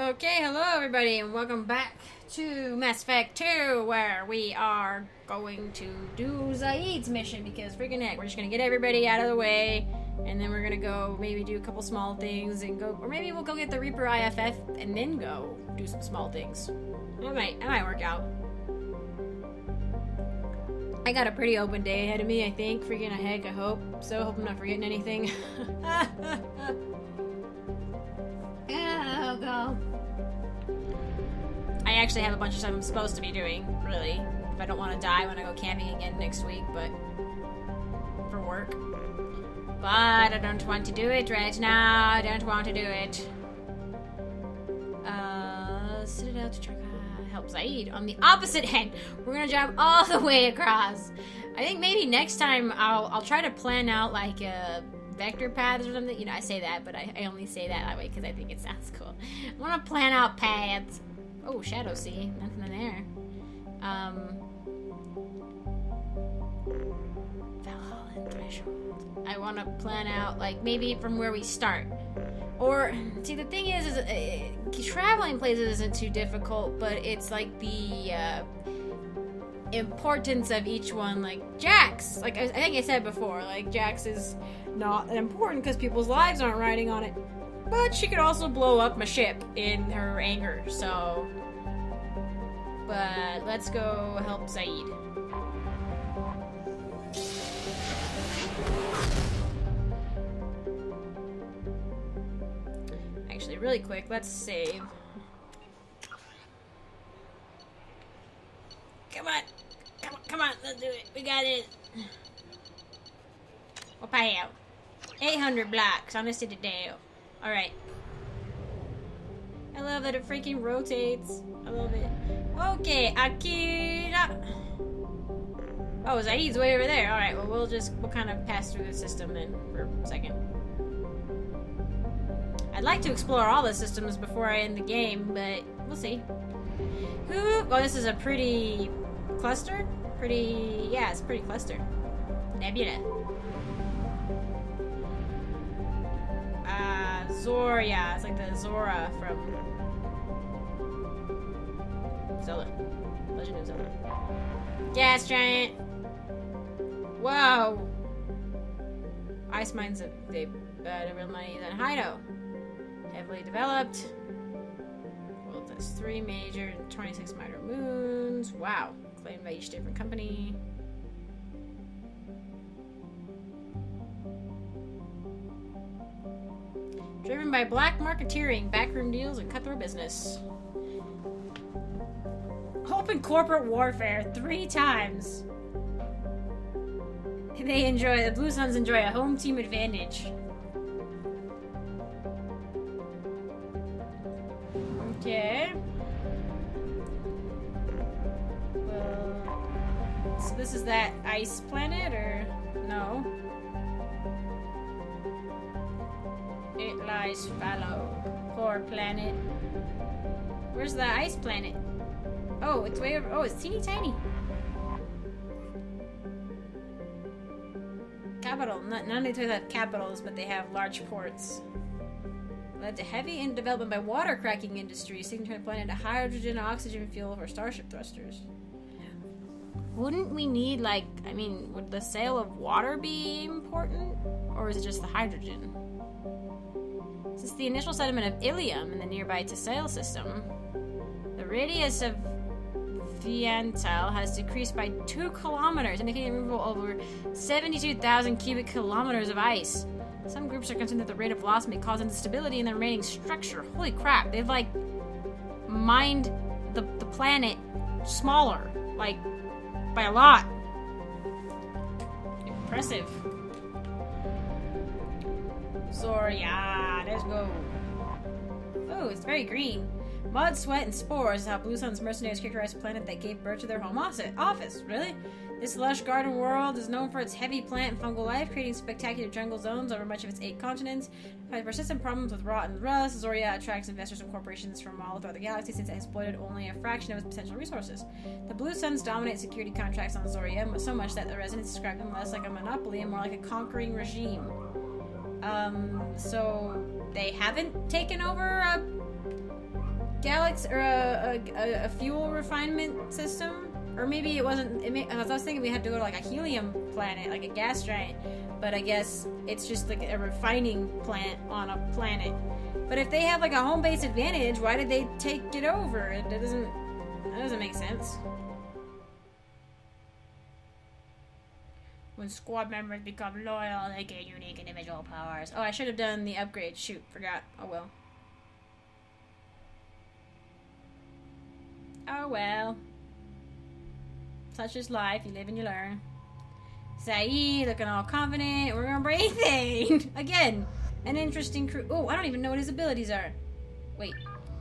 Okay, hello everybody, and welcome back to Mass Effect 2, where we are going to do Zaeed's mission, because freaking heck, we're just gonna get everybody out of the way, and then we're gonna go maybe do a couple small things, and go, or maybe we'll go get the Reaper IFF, and then go do some small things. That might, might work out. I got a pretty open day ahead of me, I think. Freaking heck, I hope. So, hope I'm not forgetting anything. Ah, oh, God. I actually have a bunch of stuff I'm supposed to be doing, really. If I don't want to die when I go camping again next week, but for work. But I don't want to do it right now. I don't want to do it. Uh, out to try help Zaeed on the opposite end. We're gonna drive all the way across. I think maybe next time I'll I'll try to plan out like a vector paths or something. You know, I say that, but I, I only say that that way because I think it sounds cool. I want to plan out paths. Oh, Shadow Sea. Nothing in there. Um. Valhalla Threshold. I want to plan out, like, maybe from where we start. Or, see, the thing is, is uh, traveling places isn't too difficult, but it's like the uh, importance of each one. Like, Jax, like I, I think I said before, like, Jax is not important because people's lives aren't riding on it. But she could also blow up my ship in her anger, so. But let's go help Zaeed. Actually, really quick, let's save. Come on! Come on, come on, let's do it. We got it. What pay out? 800 blocks, honest to the day. Alright. I love that it freaking rotates. I love it. Okay, Akira. Oh, Zaeed's way over there. Alright, well, we'll just, we'll kind of pass through the system then for a second. I'd like to explore all the systems before I end the game, but we'll see. Who? Well, this is a pretty cluster? Pretty, yeah, it's pretty clustered. Nebula. Uh, yeah, It's like the Zora from Zelda. Legend of Zelda. Gas giant. Whoa. Ice mines have they uh, real money than Hido. Heavily developed. World has three major and 26 minor moons. Wow. Claimed by each different company. Driven by black marketeering, backroom deals, and cutthroat business. Open corporate warfare three times. They enjoy, the Blue Suns enjoy a home team advantage. Okay. Well, so this is that ice planet, or Fallow. Poor planet. Where's the ice planet? Oh, it's way over. Oh, it's teeny tiny. Capital. Not, none of these have capitals, but they have large ports. Led to heavy in development by water cracking industry, seeking to turn the planet into hydrogen oxygen fuel for starship thrusters. Wouldn't we need, like, I mean, would the sale of water be important? Or is it just the hydrogen? Since the initial settlement of Ilium in the nearby Tasale system, the radius of Fiantel has decreased by 2 kilometers, indicating removal over 72,000 cubic kilometers of ice. Some groups are concerned that the rate of loss may cause instability in the remaining structure. Holy crap, they've like mined the, the planet smaller, like by a lot. Impressive. Zorya, let's go. Oh, it's very green. Mud, sweat, and spores is how Blue Sun's mercenaries characterize a planet that gave birth to their home office. Really? This lush garden world is known for its heavy plant and fungal life, creating spectacular jungle zones over much of its eight continents. By persistent problems with rot and rust, Zorya attracts investors and corporations from all throughout the galaxy since it exploited only a fraction of its potential resources. The Blue Suns dominate security contracts on Zorya so much that the residents describe them less like a monopoly and more like a conquering regime. Um, so they haven't taken over a galaxy or a, a, a fuel refinement system, or maybe it wasn't. It may, I was thinking we had to go to like a helium planet, like a gas giant, but I guess it's just like a refining plant on a planet. But if they have like a home base advantage, why did they take it over? It doesn't. That doesn't make sense. When squad members become loyal, they gain unique individual powers. Oh, I should have done the upgrade. Shoot, forgot. Oh well. Oh well. Such is life. You live and you learn. Zaeed looking all confident. We're gonna again. An interesting crew. Oh, I don't even know what his abilities are. Wait.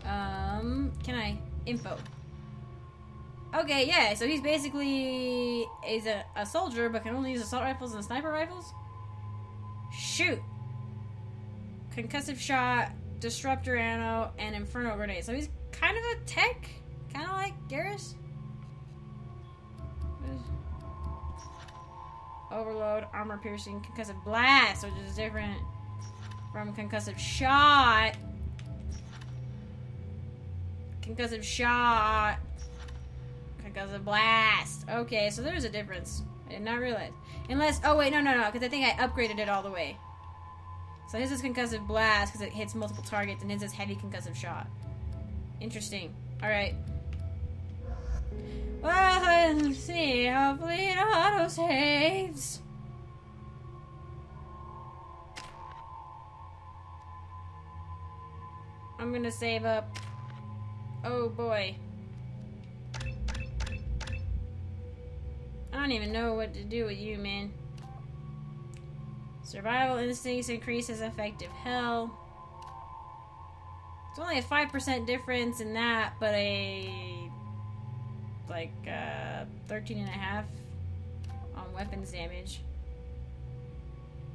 Um, can I info? Okay, yeah. So he's basically is a, a soldier, but can only use assault rifles and sniper rifles. Shoot. Concussive shot, disruptor ammo, and inferno grenade. So he's kind of a tech, kind of like Garrus. Overload, armor piercing, concussive blast, which is different from concussive shot. Concussive shot. Concussive blast. Okay, so there's a difference. I did not realize. Unless, oh wait, no, no, no, because I think I upgraded it all the way. So his is concussive blast because it hits multiple targets, and his is heavy concussive shot. Interesting. All right. Well, let's see. Hopefully it auto saves. I'm gonna save up. Oh boy. I don't even know what to do with you, man. Survival instincts increase as effective hell. It's only a 5% difference in that, but a like uh, 13 and a half on weapons damage.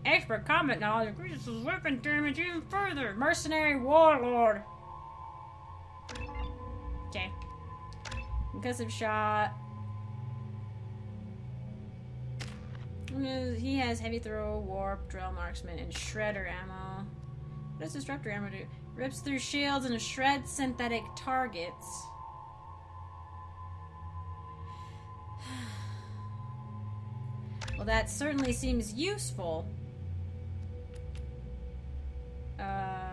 Expert combat knowledge increases weapon damage even further. Mercenary warlord. Okay. Concussive shot. He has heavy throw, warp, drill marksman, and shredder ammo. What does disruptor ammo do? Rips through shields and shreds synthetic targets. well, that certainly seems useful. Uh,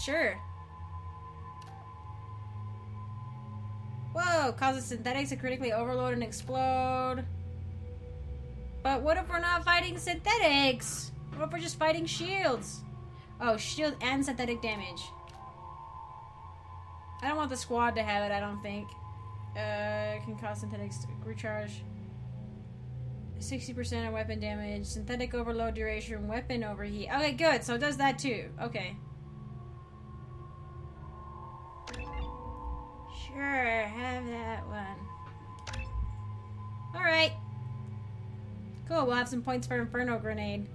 sure. Whoa, causes synthetics to critically overload and explode. But what if we're not fighting synthetics? What if we're just fighting shields? Oh, shield and synthetic damage. I don't want the squad to have it, I don't think. Uh, can cause synthetics to recharge. 60% of weapon damage, synthetic overload duration, weapon overheat. Okay, good. So it does that too. Okay. Sure, have that one. Alright. Cool, we'll have some points for Inferno Grenade.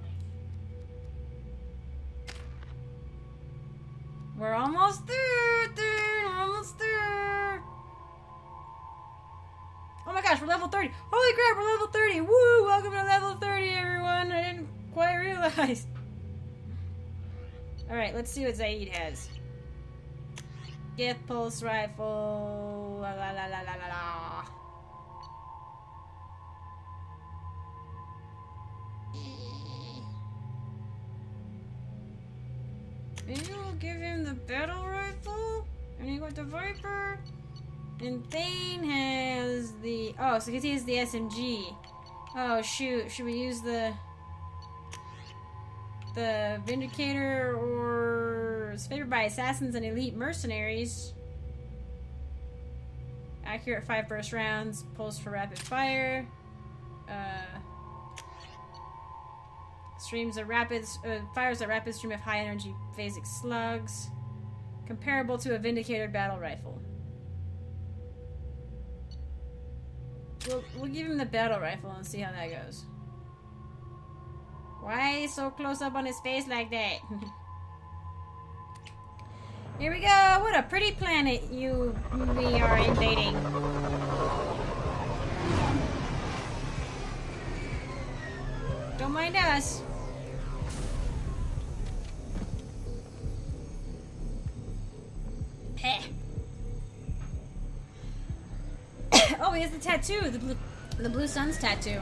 We're almost there, dude! We're almost there! Oh my gosh, we're level 30! Holy crap, we're level 30! Woo! Welcome to level 30, everyone! I didn't quite realize. Alright, let's see what Zaeed has. Get pulse rifle. La la la la la la la. We'll give him the battle rifle? And he got the Viper? And Thane has the... Oh, so he has the SMG. Oh, shoot. Should we use the... The Vindicator or... It's favored by assassins and elite mercenaries. Accurate 5 burst rounds. Pulse for rapid fire. Uh... Streams a rapid... Uh, fires a rapid stream of high energy phasic slugs. Comparable to a Vindicator battle rifle. We'll, we'll give him the battle rifle and see how that goes. Why so close up on his face like that? Here we go. What a pretty planet you we are invading. Don't mind us. oh, he has the tattoo, the blue, the blue sun's tattoo.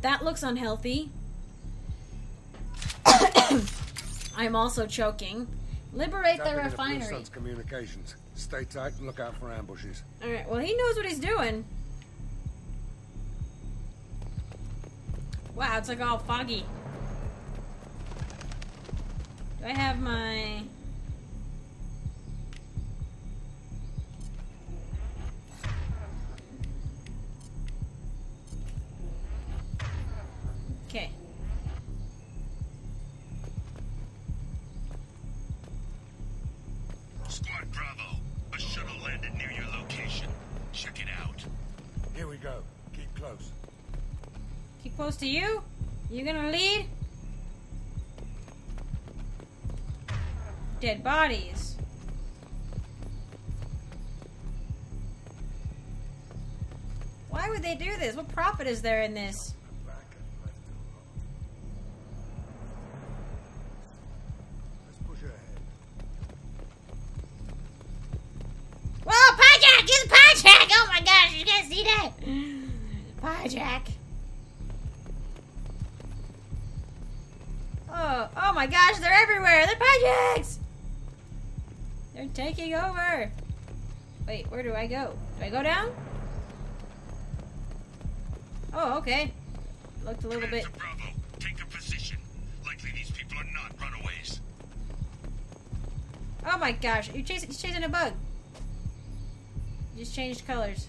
That looks unhealthy. I'm also choking. Liberate the Tapping Blue refinery. Communications. Stay tight and look out for ambushes. Alright, well, he knows what he's doing. Wow, it's like all foggy. Do I have my. To you? You gonna lead? Dead bodies. Why would they do this? What profit is there in this? Back and left Let's push ahead. Whoa, Pyjak! It's Pyjak! Oh my gosh, you guys see that? Pyjak. Oh, oh my gosh, they're everywhere! They're Pyjaks! They're taking over! Wait, where do I go? Do I go down? Oh, okay. Looked a little bit. Bravo, take a position. Likely these people are not runaways. Oh my gosh, you chasing, he's chasing a bug. Just changed colors.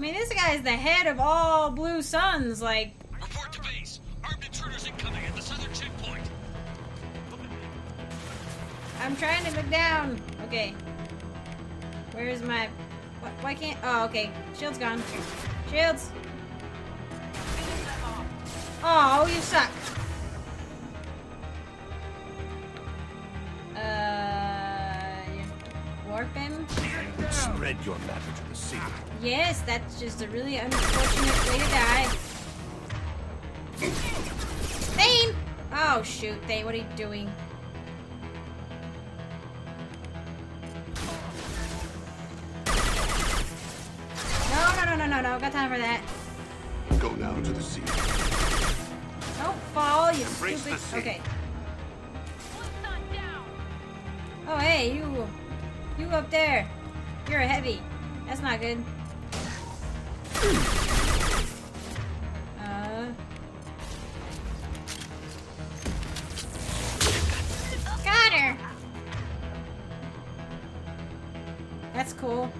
I mean, this guy is the head of all Blue Suns. Like, Report to base. Armed intruders incoming at the southern checkpoint. I'm trying to look down. Okay. Where's my... Why, why can't... Oh, okay. Shield's gone. Shields. Oh, you suck. Spread your matter to the sea. Yes, that's just a really unfortunate way to die. Thane! Oh, shoot. Thane, what are you doing? No, no, no, no, no, no. Got time for that. Go now to the sea. Don't fall, you Embrace stupid. Okay. Oh, hey, you. You up there. You're a heavy. That's not good. Uh. Got her! That's cool.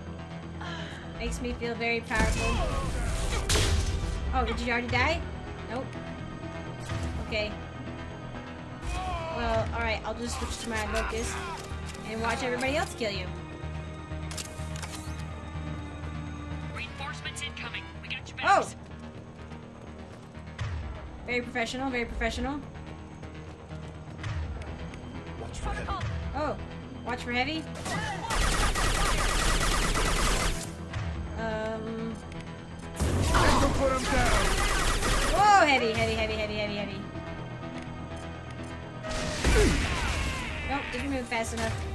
Makes me feel very powerful. Oh, did you already die? Nope. Okay. Well, alright, I'll just switch to my locust and watch everybody else kill you. Very professional, very professional. Watch for heavy. Oh, watch for heavy. Um. Put him down. Whoa, heavy, heavy, heavy, heavy, heavy, heavy. Nope, didn't move fast enough.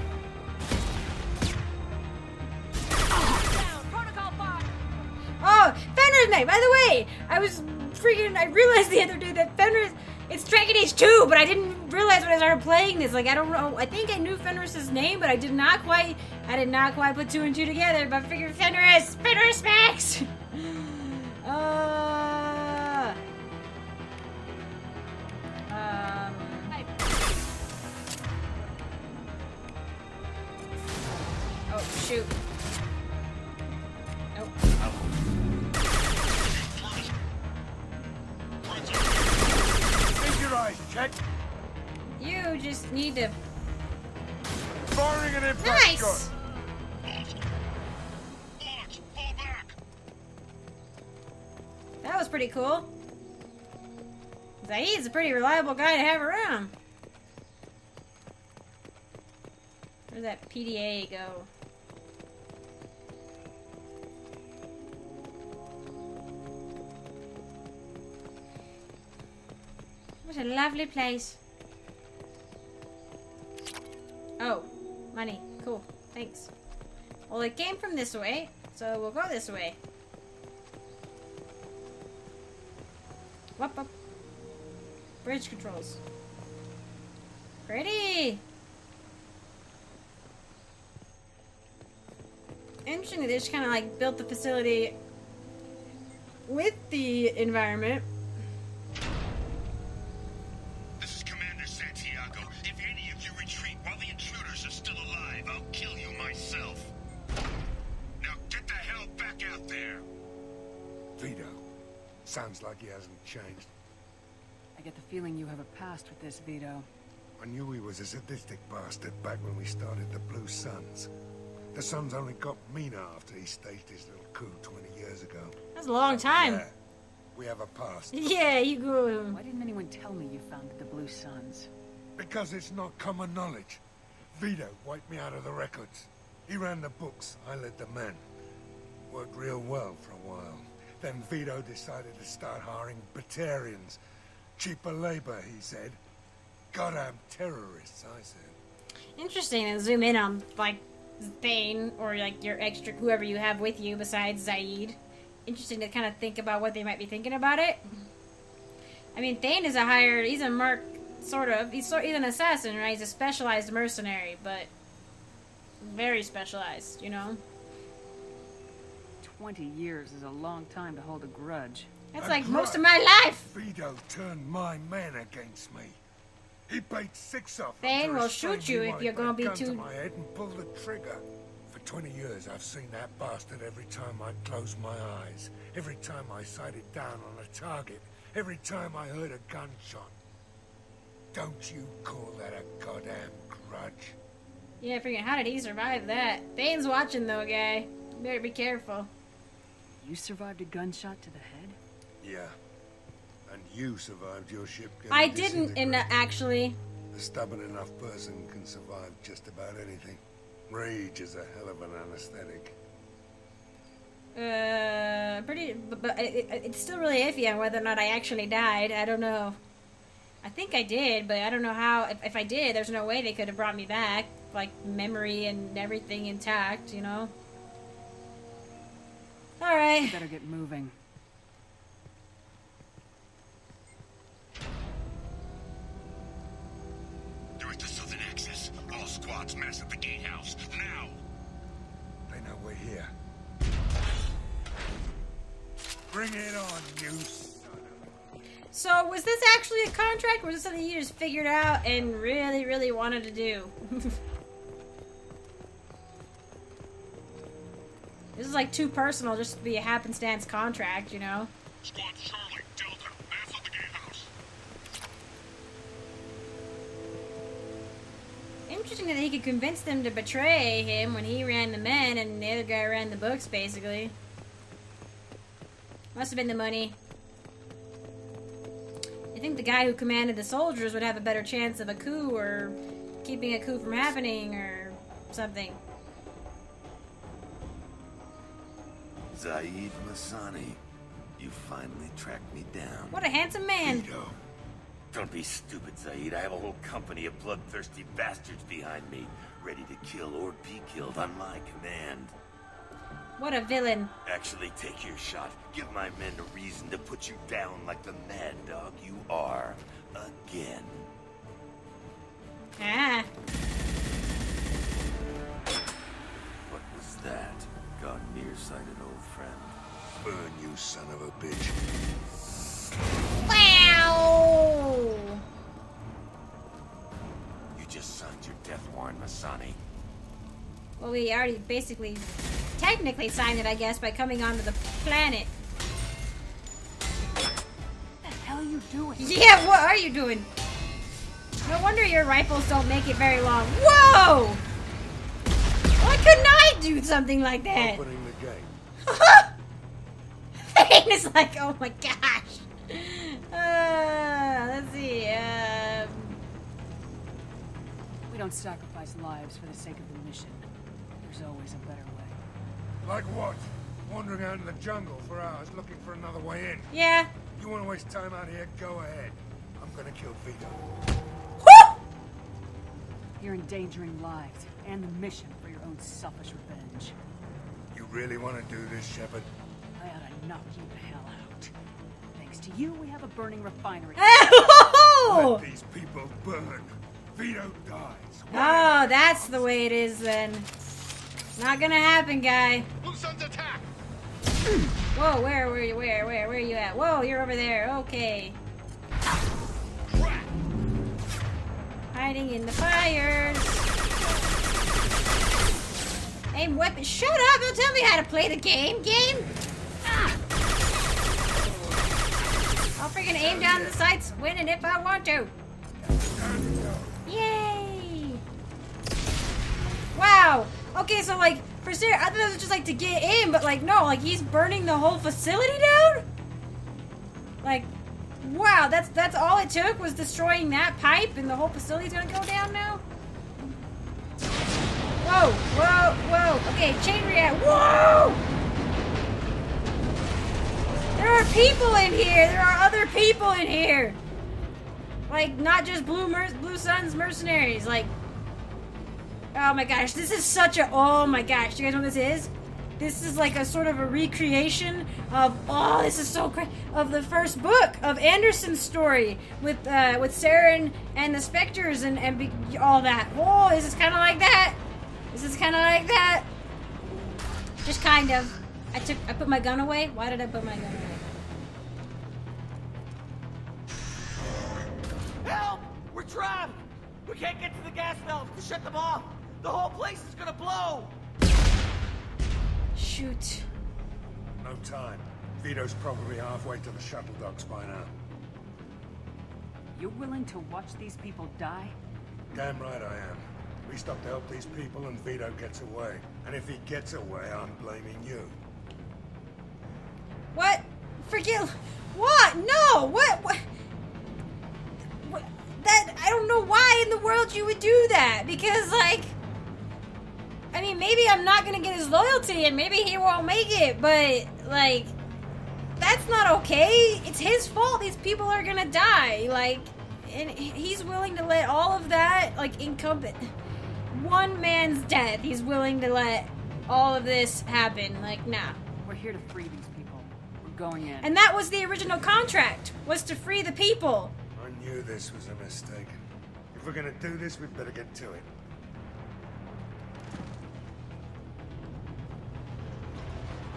By the way! I was freaking, I realized the other day that Fenris, it's Dragon Age 2, but I didn't realize when I started playing this. Like, I don't know, I think I knew Fenris's name, but I did not quite, I did not quite put two and two together, but I figured Fenris, Fenris Max! reliable guy to have around. Where's that PDA go? What a lovely place. Oh, money. Cool. Thanks. Well, it came from this way, so we'll go this way. Whoop, whoop. Bridge controls. Pretty! Interesting they just kind of like built the facility with the environment. Have a past with this, Vido. I knew he was a sadistic bastard back when we started the Blue Suns. The Suns only got meaner after he staged his little coup 20 years ago. That's a long time. Yeah, we have a past. Yeah, you go. Why didn't anyone tell me you founded the Blue Suns? Because it's not common knowledge. Vido wiped me out of the records. He ran the books, I led the men. Worked real well for a while. Then Vido decided to start hiring Batarians. Cheaper labor, he said. Goddamn terrorists, I said. Interesting to zoom in on like Thane or like your extra whoever you have with you besides Zaeed. Interesting to kind of think about what they might be thinking about it. I mean, Thane is a hired. He's a merc, sort of. He's sort. He's an assassin, right? He's a specialized mercenary, but very specialized. You know. Twenty years is a long time to hold a grudge. That's like most of my life. Vido turned my men against me. He paid six off. Thane to will shoot you if you're gonna a be gun too- To my head and pulled the trigger. For 20 years, I've seen that bastard every time I closed my eyes. Every time I sighted down on a target. Every time I heard a gunshot. Don't you call that a goddamn grudge? Yeah, freaking. How did he survive that? Thane's watching though, guy. You better be careful. You survived a gunshot to the head? Yeah. And you survived your ship getting I didn't, in disintegrated. actually. A stubborn enough person can survive just about anything. Rage is a hell of an anesthetic. Uh, pretty, but, but it, it- it's still really iffy on whether or not I actually died. I don't know. I think I did, but I don't know how. If, if I did, there's no way they could have brought me back, like memory and everything intact, you know. All right. Better get moving. Contract, or was this something you just figured out and really, really wanted to do? this is like too personal just to be a happenstance contract, you know. Squad Charlie, Delta, the gatehouse. Interesting that he could convince them to betray him when he ran the men and the other guy ran the books, basically. Must have been the money. I think the guy who commanded the soldiers would have a better chance of a coup or keeping a coup from happening or something. Zaeed Massani, you finally tracked me down. What a handsome man! Vido. Don't be stupid, Zaeed. I have a whole company of bloodthirsty bastards behind me, ready to kill or be killed on my command. What a villain. Actually, take your shot. Give my men a reason to put you down like the mad dog you are. Again. Ah. What was that? Gone nearsighted, old friend. Burn, you son of a bitch. Wow! You just signed your death warrant, Massani. Well, we already basically, technically signed it, I guess, by coming onto the planet. What the hell are you doing? Yeah, what are you doing? No wonder your rifles don't make it very long. Whoa! Why couldn't I do something like that? Opening the gate. Thane is like, oh my gosh. Uh, let's see. Um, We don't sacrifice lives for the sake of the mission. There's always a better way. Like what? Wandering out in the jungle for hours looking for another way in. yeah. You want to waste time out here? Go ahead. I'm gonna kill Vido. Woo! You're endangering lives and the mission for your own selfish revenge. You really want to do this, Shepard? I ought to knock you the hell out. Thanks to you, we have a burning refinery. Oh! Let these people burn. Vido dies. Oh, that's the way it is then. Not gonna happen, guy. Blue Sun's attack! Whoa, where, where, you, where, where, where are you at? Whoa, you're over there. Okay. Hiding in the fire. Aim weapon. Shut up! Don't tell me how to play the game. Game. Ah. I'll freaking aim down the sights, win it if I want to. Yay! Wow. Okay, so like for serious, I thought it was just like to get in, but like no, like he's burning the whole facility down. Like, wow, that's that's all it took was destroying that pipe, and the whole facility's gonna go down now. Whoa, whoa, whoa. Okay, chain react. Whoa! There are people in here. There are other people in here. Like not just Blue Mer- Blue Suns mercenaries. Like, oh my gosh, this is such a. Oh my gosh, you guys know what this is? This is like a sort of a recreation of oh, this is so great of the first book of Anderson's story with uh, with Saren and the Spectres and and be, all that. Oh, this is kind of like that. This is kind of like that. Just kind of. I took. I put my gun away. Why did I put my gun away? Help! We're trapped! We can't get to the gas valves to shut them off! The whole place is gonna blow! Shoot. No time. Vido's probably halfway to the shuttle docks by now. You're willing to watch these people die? Damn right I am. We stop to help these people and Vito gets away. And if he gets away, I'm blaming you. What? Forget. What? No. What? What? what? That I don't know why in the world you would do that. Because like, I mean, maybe I'm not gonna get his loyalty, and maybe he won't make it. But like, that's not okay. It's his fault. These people are gonna die. Like, and he's willing to let all of that like incumbent one man's death. He's willing to let all of this happen. Like, nah. We're here to free these people. We're going in. And that was the original contract, was to free the people. I knew this was a mistake. If we're gonna do this, we'd better get to it.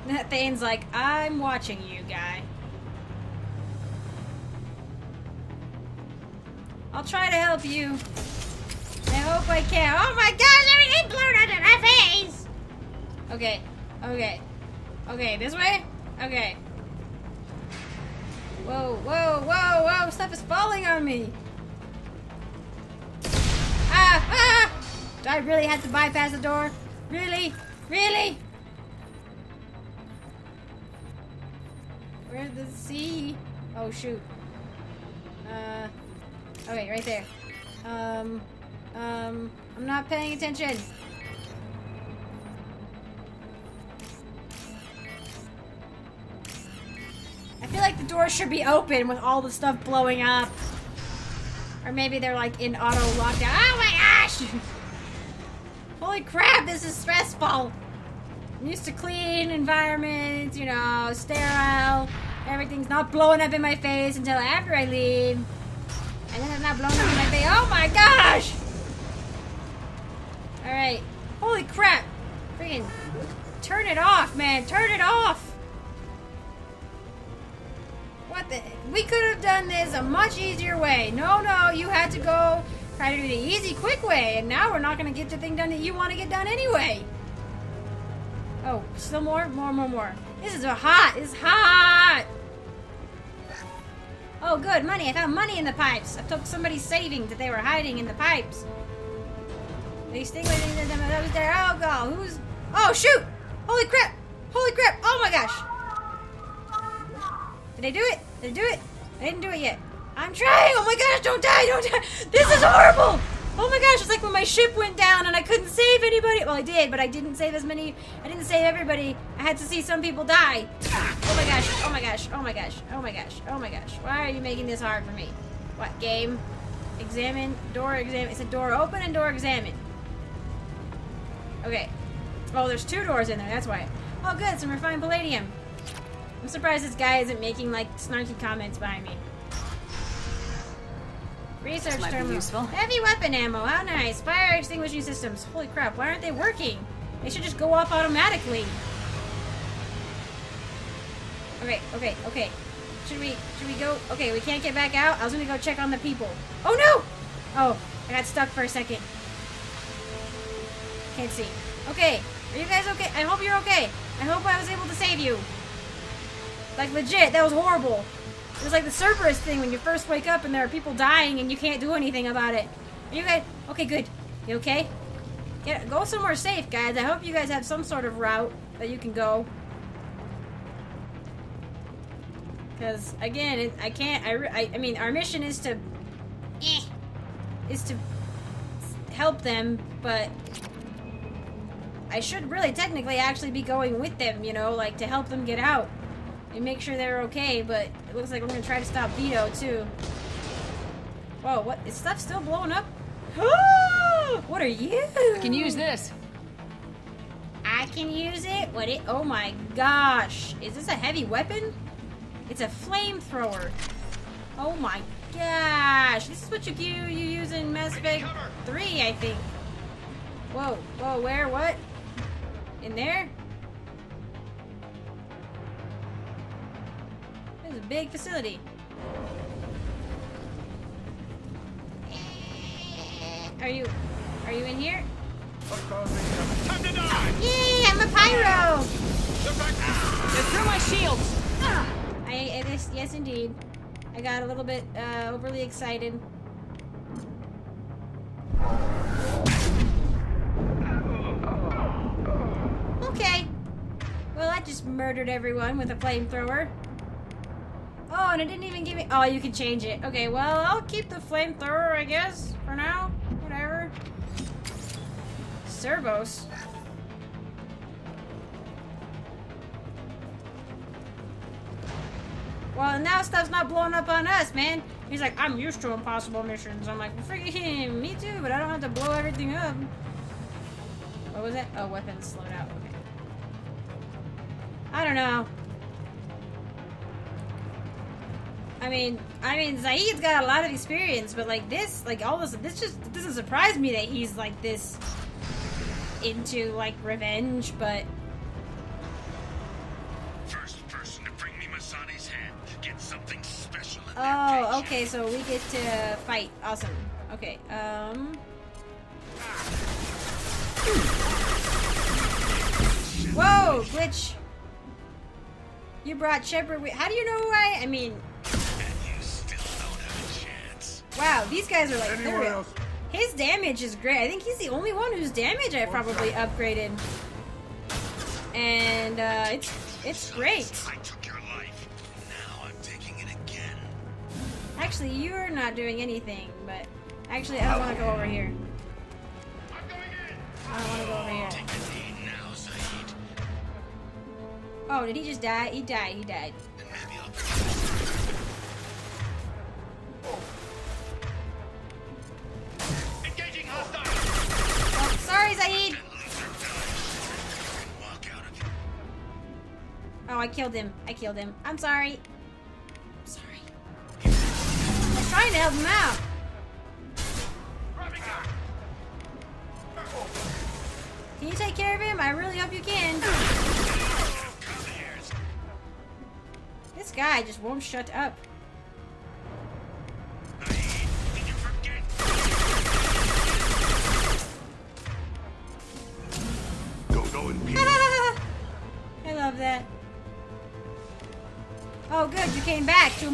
Thane's like, I'm watching you, guy. I'll try to help you. I hope I can. Oh my gosh, everything blew under my face! Okay, okay. Okay, this way? Okay. Whoa, whoa, whoa, whoa, stuff is falling on me! Ah, ah! Do I really have to bypass the door? Really? Really? Where's the sea? Oh shoot. Uh, okay, right there. Um, um, I'm not paying attention. I feel like the door should be open with all the stuff blowing up. Or maybe they're like in auto lockdown. Oh my gosh! Holy crap, this is stressful. I'm used to clean environments, you know, sterile. Everything's not blowing up in my face until after I leave. And then not blowing up in my face. Oh my gosh! Alright. Holy crap. Freaking turn it off, man. Turn it off. What the? We could have done this a much easier way. No, no, you had to go try to do the easy, quick way. And now we're not going to get the thing done that you want to get done anyway. Oh, still more? More, more, more. This is hot. It's hot. Oh, good. Money. I found money in the pipes. I took somebody's savings that they were hiding in the pipes. They sting within them. That. Oh, God. Who's. Oh, shoot. Holy crap. Holy crap. Oh, my gosh. Did I do it? Did I do it? I didn't do it yet. I'm trying. Oh, my gosh. Don't die. Don't die. This is horrible. Oh my gosh, it's like when my ship went down and I couldn't save anybody. Well, I did, but I didn't save as many. I didn't save everybody. I had to see some people die. Oh my gosh, oh my gosh, oh my gosh, oh my gosh, oh my gosh. Why are you making this hard for me? What game? Examine, door examine. It's a door open and door examine. Okay. Oh, there's two doors in there, that's why. Oh good, some refined palladium. I'm surprised this guy isn't making like snarky comments behind me. Research Might be useful. Heavy weapon ammo. How nice. Fire extinguishing systems. Holy crap! Why aren't they working? They should just go off automatically. Okay, okay, okay. Should we should we go? Okay, we can't get back out. I was gonna go check on the people. Oh no! Oh, I got stuck for a second. Can't see. Okay, are you guys okay? I hope you're okay. I hope I was able to save you. Like legit, that was horrible. It was like the Cerberus thing when you first wake up and there are people dying and you can't do anything about it. Are you guys okay? Good. You okay? Get go somewhere safe, guys. I hope you guys have some sort of route that you can go. Because again, it, I can't. I, I I mean, our mission is to, eh, is to help them, but I should really technically actually be going with them. You know, like to help them get out and make sure they're okay. But it looks like we're gonna try to stop Vido too. Whoa! What is stuff still blowing up? what are you? I can use this. I can use it. What it? Oh my gosh! Is this a heavy weapon? It's a flamethrower. Oh my gosh! This is what you you, you use in Mass Effect 3, I think. Whoa, whoa, where, what? In there? Big facility. Are you, are you in here? Time to die! Yay! I'm a pyro. They're through my shields. I, I yes, indeed. I got a little bit uh, overly excited. Okay. Well, I just murdered everyone with a flamethrower. Oh, and it didn't even give me. Oh, you can change it. Okay, well, I'll keep the flamethrower, I guess, for now. Whatever. Servos. Well, now stuff's not blowing up on us, man. He's like, I'm used to impossible missions. I'm like, freaking me too, but I don't have to blow everything up. What was it? Oh, weapons slowed out. Okay. I don't know. I mean, I mean, Zaeed's got a lot of experience, but like this, like all this, this just doesn't surprise me that he's like this into like revenge, but First person to bring me Massani's head gets something special Oh, okay, so we get to fight. Awesome. Okay, um. Whoa, glitch. You brought Shepard with. How do you know who I? I mean, wow, these guys are like. Anyone they're- else? His damage is great. I think he's the only one whose damage I probably upgraded. And uh, it's it's great. I took your life. Now I'm taking it again. Actually, you're not doing anything, but actually, I don't want to go over here. I'm going in. I don't want to go over here. Take the lead now, Zaeed. Oh, did he just die? He died. He died. I killed him. I killed him. I'm sorry. I'm sorry. I was trying to help him out. Can you take care of him? I really hope you can. This guy just won't shut up.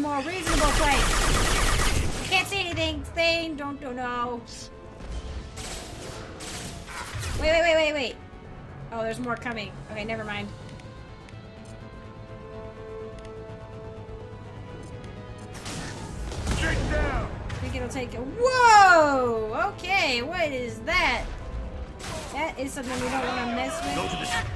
More reasonable place. I can't see anything. Thing. Don't, don't know. Wait, wait, wait, wait, wait. Oh, there's more coming. Okay, never mind. Get down! I think it'll take. it. Whoa! Okay, what is that? That is something we don't want to mess with. Go to the...